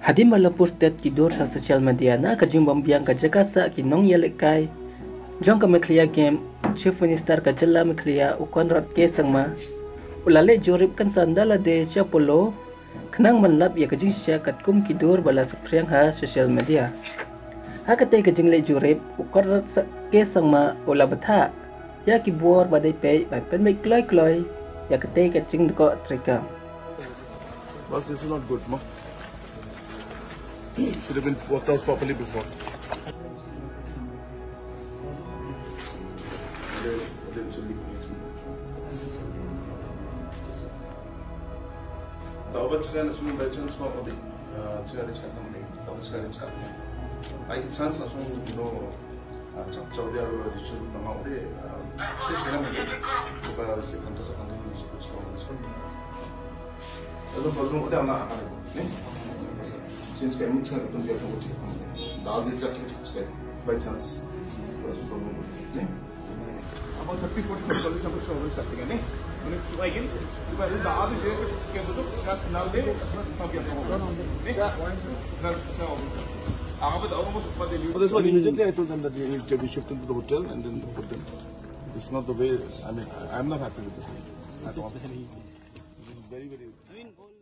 Hadi malapur state kidur sa social media na kajing bambiang ka jaga sa kinong yalekai. Jong ka mekliya game chief minister ka jala mekliya ukon rat ke sangma. Ulale jorip kan sandala de chapolo kenang manlap ya kajing sya kat kum kidur bala supriang ha social media. Ha kate kajing le jorip ukon rat ke sangma ula betha. Ya ki buar badai pe pen mai kloi kloi ya kate kajing ko trika. Boss, this is not good, ma. Should have been worked out properly before. Dapat sekarang semua baca semua apa sekarang sekarang ni, dapat sekarang sekarang. Ay chance langsung you cak cak dia ada di sini nama dia. Saya sekarang ni, kita harus kantor sekarang ni sekarang. Lalu kalau ada anak anak ni, since are we About 30 40 are right? I immediately I told them that you should be shifted to the hotel and then put them. It's not the way, I mean, I'm not happy with this. Very, very.